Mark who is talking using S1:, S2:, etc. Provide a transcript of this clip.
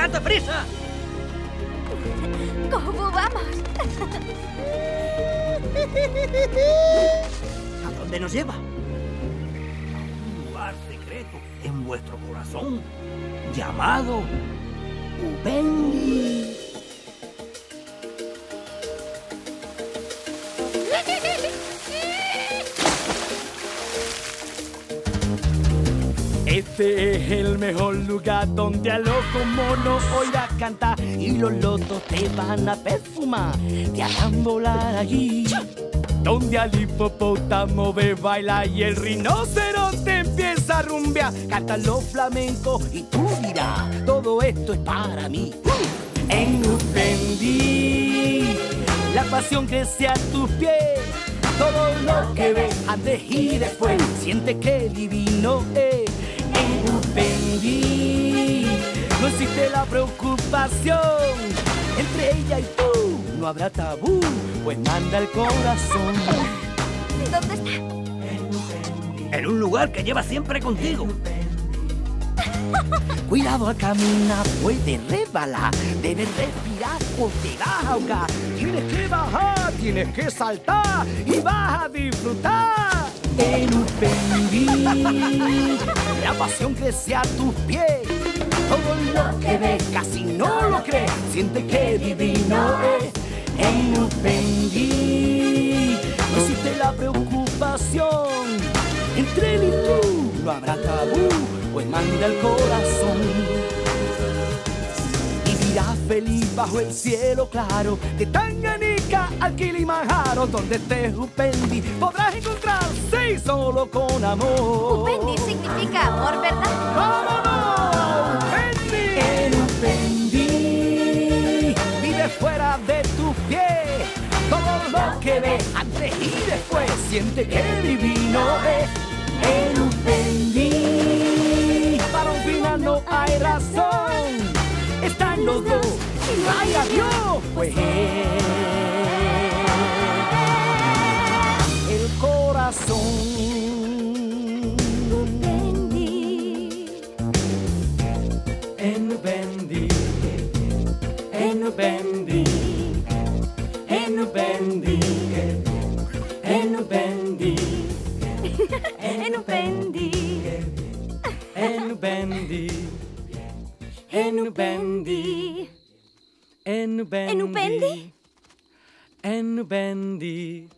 S1: ¡Date prisa!
S2: ¿Cómo vamos?
S1: ¿A dónde nos lleva? A un lugar secreto en vuestro corazón llamado Upendi.
S3: Este es el mejor lugar donde a loco mono oirás cantar y los lotos te van a perfumar, te harán volar allí. Donde al hipopótamo ve bailar y el rinoceronte empieza a rumbear, cantan los flamencos y tú dirás, todo esto es para mí. En Upendi, la pasión crece a tus pies. Todo lo que ves antes y después, siente que divino es. En Upendi, no existe la preocupación. Entre ella y tú no habrá tabú, pues manda el corazón.
S2: ¿Dónde está?
S1: En un lugar que lleva siempre contigo.
S3: Cuidado al caminar, puede resbalar, debes respirar o te vas a ahogar. Tienes que bajar, tienes que saltar y vas a disfrutar. En Upendi, la pasión crece a tus pies. Todo lo que ves casi no lo crees, siente que divino es. En no existe la preocupación. Entre él y tú no habrá tabú, pues manda el corazón. Feliz bajo el cielo claro de Tanganica al Kilimanjaro, donde estés Upendi podrás encontrar sí solo con amor.
S2: Upendi significa amor, ¿verdad?
S3: ¡Vámonos! ¡Upendi! En Upendi vive fuera de tus pies. Todo lo que ves antes y después siente que divino es. En Upendi para un final no hay razón. Están los dos y vaya Dios, pues es en Upendi, en Upendi, en Upendi,
S2: En Upendi.
S3: en Upendi, en Upendi, en Upendi,
S2: ¿En Upendi?
S3: en Upendi.